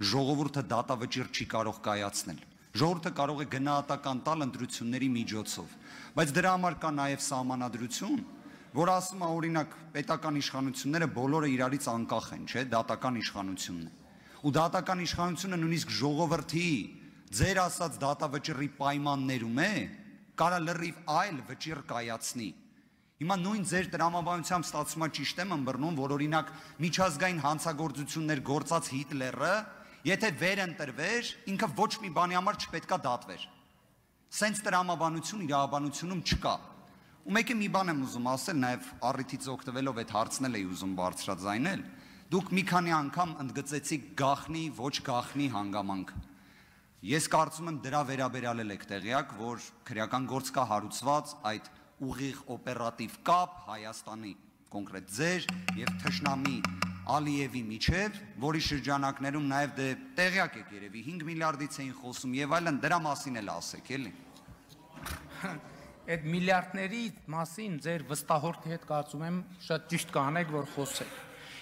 ժողովուրդը դատավճիռ չի կարող կայացնել։ Ժողովուրդը կարող է գնահատական տալ ընտրությունների միջոցով, բայց դրա համար կա նաև սահմանադրություն, որ ասում է օրինակ պետական իշխանությունները բոլորը իրարից անկախ են, չէ, դատական իշխանությունն է։ Ու դատական իշխանությունը նույնիսկ ժողովրդի ձեր ասած դատավճռի պայմաններում է, կարա լրիվ այլ վճիռ կայացնի։ Հիմա նույն ձեր տրամաբանությամբ ստացվում է ճիշտ եմ ըմբռնում, որ օրինակ միջազգային հանցագործություններ գործած Հիտլերը, եթե վեր ընտրվեր, ինքը ոչ մի բանի համար չպետքա դատվեր։ Սենց տրամաբանություն իրավաբանությունում չկա։ Ու մեկը մի բան եմ ուզում ասել, նաև առիթից օգտվելով այդ հարցնել էի ուզում բարձրաձայնել։ Դուք մի քանի անգամ ընդգծեցիք գախնի, ոչ գախնի հանգամանք։ Ես կարծում եմ դրա վերաբերյալ եք տեղյակ, որ քրեական գործ կա հարուցված այդ ուղիղ օպերատիվ կապ Հայաստանի կոնկրետ ձեր եւ Թշնամի Ալիևի միջև, որի շրջանակներում նաև դե տեղյակ եք երևի 5 միլիարդից էին խոսում եւ այլն, դրա մասին էլ ասեք, էլի այդ միլիարդների մասին ձեր վստահորդի հետ կարծում եմ շատ ճիշտ կանեք, որ խոսեք։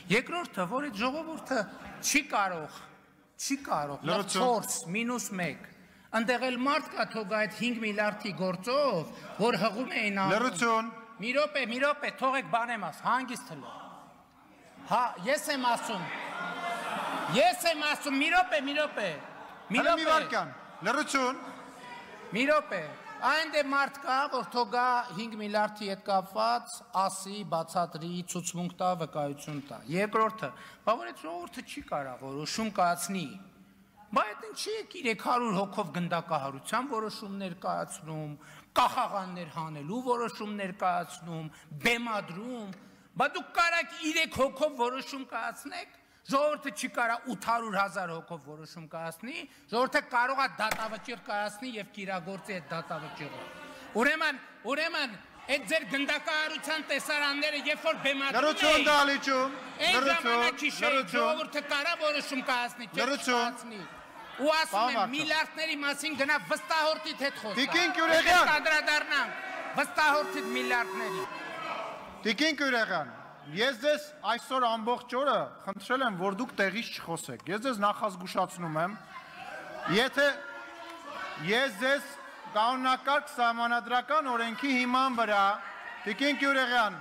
Երկրորդը, որ այդ ժողովուրդը չի կարող, չի կարող, լավ 4 մինուս 1 Այնտեղ էլ մարդ կա թող այդ 5 միլիարդի գործով, որ հղում էին անում։ Լրություն։ Մի րոպե, մի րոպե, թողեք բանեմ աս, հանգիստ հլո։ Հա, ես եմ ասում։ Ես եմ ասում, մի րոպե, մի րոպե։ Մի րոպե։ Մի վարքան։ Լրություն։ Մի րոպե։ Այն դե մարդ կա, որ թողա 5 միլիարդի հետ կապված ասի, բացատրի, ցուցմունք տա, վկայություն տա։ Երկրորդը, բա որ այդ ժողովուրդը չի կարա որոշում կայացնի։ Բա այդ ինչի է 300 հոգով գնդակահարության որոշումներ կայացնում, կախաղաններ հանելու որոշումներ կայացնում, բեմադրում։ Բա դուք կարաք 3 հոգով որոշում կայացնեք Ժողովուրդը չի կարա 800.000 հոգով որոշում կայացնի, ժողովուրդը կարող է դատավճիռ կայացնի եւ կիրագործի այդ դատավճիռը։ Ուրեմն, ուրեմն այդ ձեր գնդակահարության տեսարանները երբ որ բեմադրում Լրություն դալիճում, լրություն, ժողովուրդը կարա որոշում կայացնի, չէ՞ կայացնի։ Ու ասում եմ միլիարդների մասին գնա վստահորդիդ հետ խոսա։ Տիկին Գյուրեգյան, անդրադառնանք վստահորդիդ միլիարդների։ Տիկին Գյուրեգյան, Ես ձեզ այսօր ամբողջ օրը խնդրել եմ, որ դուք տեղից չխոսեք։ Ես ձեզ նախազգուշացնում եմ, եթե ես ձեզ կանոնակարգ սահմանադրական օրենքի հիման վրա Տիկին Գյուրեղյան,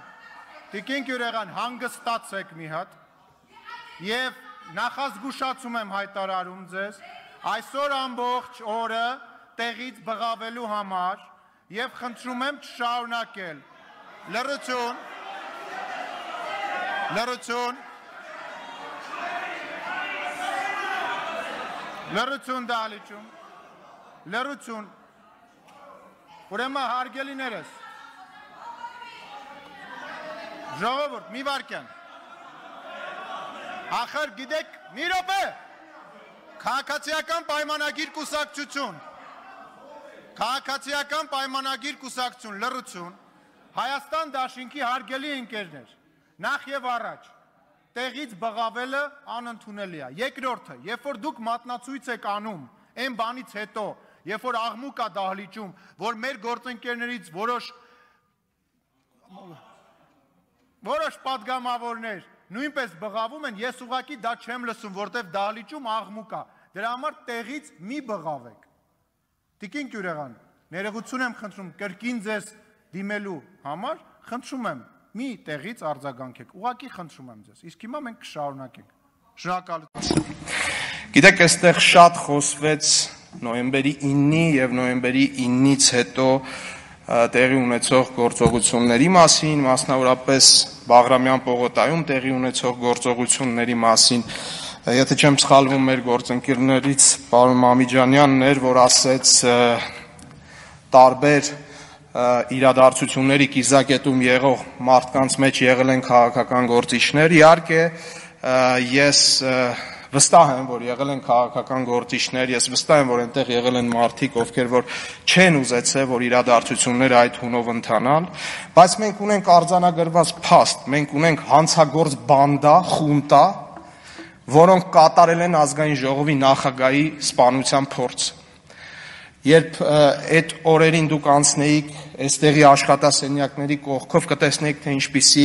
Տիկին Գյուրեղյան հանգստացեք մի հատ եւ նախազգուշացում եմ հայտարարում ձեզ այսօր ամբողջ օրը տեղից բղավելու համար եւ խնդրում եմ չշարունակել լրություն Լրություն։ Լրություն դալիճում։ Լրություն։ Ուրեմն հարգելիներս։ Ժողովուրդ, մի վարքյան։ Ախր գիտեք, մի րոպե։ Քաղաքացիական պայմանագիր կուսակցություն։ Քաղաքացիական պայմանագիր կուսակցություն, լրություն։ Հայաստան դաշինքի հարգելի ընկերներ, նախ եւ առաջ տեղից բղավելը անընդունելի է։ Երկրորդը, երբ որ դուք մատնացույց եք անում այն բանից հետո, երբ որ աղմուկ է դահլիճում, որ մեր գործընկերներից որոշ որոշ падգամավորներ նույնպես բղավում են, ես ուղակի դա չեմ լսում, որտեվ դահլիճում աղմուկ է։ Դրա համար տեղից մի բղավեք։ Տիկին Գյուրեգան, ներողություն եմ խնդրում, կրկին ձեզ դիմելու համար, խնդրում եմ մի տեղից արձագանքեք։ Ուղղակի խնդրում եմ ձեզ։ Իսկ հիմա մենք կշարունակենք։ Շնորհակալություն։ Գիտեք, այստեղ շատ խոսվեց նոյեմբերի 9-ի եւ նոյեմբերի 9-ից հետո տեղի ունեցող գործողությունների մասին, մասնավորապես Բաղրամյան պողոտայում տեղի ունեցող գործողությունների մասին։ Եթե չեմ սխալվում, մեր գործընկերներից պարոն Մամիջանյանն էր, որ ասեց տարբեր իրադարձությունների կիզակետում եղող մարդկանց մեջ եղել են քաղաքական գործիչներ։ Իհարկե, ես վստահ եմ, որ եղել են քաղաքական գործիչներ, ես վստահ եմ, որ այնտեղ եղել են մարդիկ, ովքեր որ չեն ուզեցել, որ իրադարձությունները այդ հունով ընթանան, բայց մենք ունենք արձանագրված փաստ, մենք ունենք հանցագործ բանդա, խունտա, որոնք կատարել են ազգային ժողովի նախագահի սպանության փորձ։ երբ այդ օրերին դուք անցնեիք այստեղի աշխատասենյակների կողքով կտեսնեիք թե ինչպիսի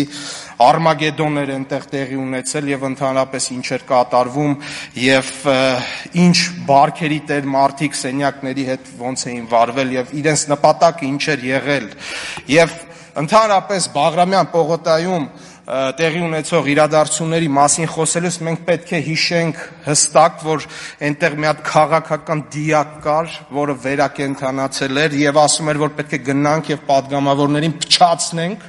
արմագեդոններ այնտեղ տեղի ունեցել եւ ընդհանրապես ինչ էր կատարվում եւ ինչ բարքերի տեր մարդիկ սենյակների հետ ոնց էին վարվել եւ իրենց նպատակը ինչ էր եղել եւ ընդհանրապես Բաղրամյան պողոտայում տեղի ունեցող իրադարձությունների մասին խոսելուց մենք պետք է հիշենք հստակ, որ այնտեղ մի հատ քաղաքական դիակ կար, որը վերակենթանացել էր եւ ասում էր, որ պետք է գնանք եւ падգամավորներին փչացնենք,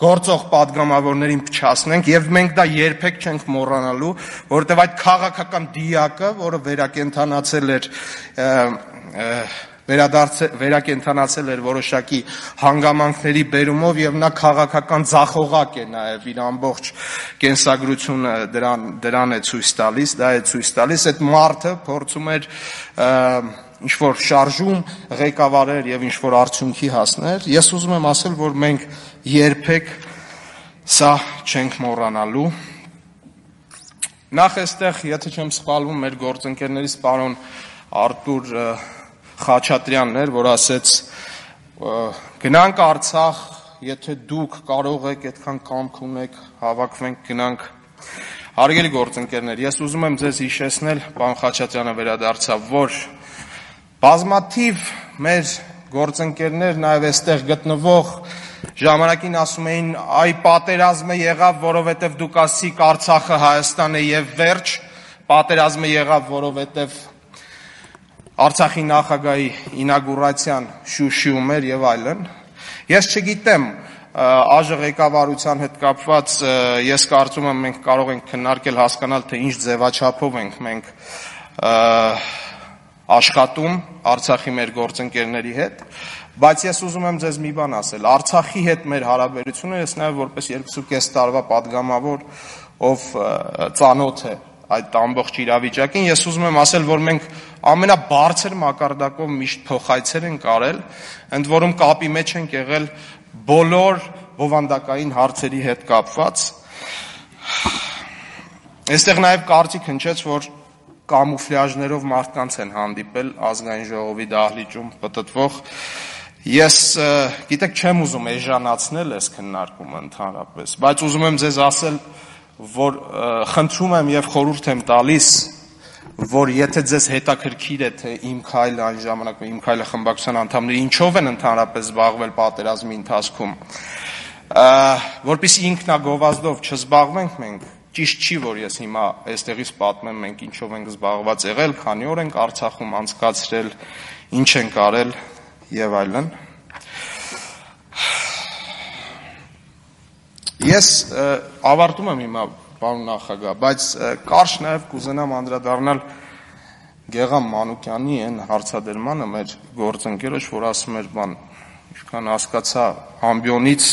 գործող падգամավորներին փչացնենք եւ մենք դա երբեք չենք մոռանալու, որովհետեւ այդ քաղաքական դիակը, որը վերակենթանացել էր և, և, և, վերակենդանացել էր որոշակի հանգամանքների բերումով եւ նա քաղաքական ցախողակ է նաեւ իր ամբողջ կենսագրությունը դրան դրան է ցույց տալիս, դա է ցույց տալիս այդ մարդը փորձում էր ինչ որ շարժում ղեկավարեր եւ ինչ որ արդյունքի հասներ ես ուզում եմ ասել որ մենք երբեք սա չենք մոռանալու նախ այստեղ եթե չեմ սխալվում մեր գործընկերներից պարոն Արտուր Խաչատրյանն էր, որ ասեց գնանք Արցախ, եթե դուք կարող եք, այդքան կամք ունեք, հավաքվենք, գնանք Հարգելի գործընկերներ, ես ուզում եմ ձեզ հիշեցնել, պարոն Խաչատրյանը վերադարձավ, որ բազմաթիվ մեր գործընկերներ նաև այստեղ գտնվող ժամանակին ասում էին այ պատերազմը եղավ, որովհետև դուք ասիք Արցախը Հայաստան է եւ վերջ, պատերազմը եղավ, որովհետև Արցախի նախագահի ինագուրացիան Շուշիում էր եւ այլն։ Ես չգիտեմ ԱԺ ղեկավարության հետ կապված ես կարծում եմ մենք կարող ենք քննարկել հասկանալ թե ինչ ձևաչափով ենք մենք աշխատում Արցախի մեր գործընկերների հետ, բայց ես ուզում եմ ձեզ մի բան ասել։ Արցախի հետ մեր հարաբերությունը ես նաև որպես 2.5 տարվա падգամավոր, ով ծանոթ է այդ ամբողջ իրավիճակին, ես ուզում եմ ասել, որ մենք ամենաբարձր մակարդակով միշտ փոխայցեր ենք արել, ընդ որում կապի մեջ ենք եղել բոլոր բովանդակային հարցերի հետ կապված։ Այստեղ նաև կարծիք հնչեց, որ կամուֆլյաժներով մարդկանց են հանդիպել ազգային ժողովի դահլիճում պատտվող Ես գիտեք չեմ ուզում էժանացնել այս քննարկումը ընդհանրապես, բայց ուզում եմ ձեզ ասել, որ խնդրում եմ եւ խորհուրդ եմ տալիս որ եթե ձեզ հետաքրքիր է թե իմ քայլը այն ժամանակ իմ քայլը խմբակցության անդամները ինչով են ընդհանրապես զբաղվել պատերազմի ընթացքում որpիսի ինքնագովազդով չզբաղվենք մենք ճիշտ չի որ ես հիմա այստեղից պատմեմ մենք ինչով ենք զբաղված եղել քանի օր ենք Արցախում անցկացրել ինչ ենք արել եւ այլն Ես ավարտում եմ հիմա պարոն նախագահ, բայց կարճ նաև կուզենամ անդրադառնալ Գեգամ Մանուկյանի այն հարցադրմանը մեր գործընկերոջ, որ ասում էր բան, ինչքան հասկացա ամբիոնից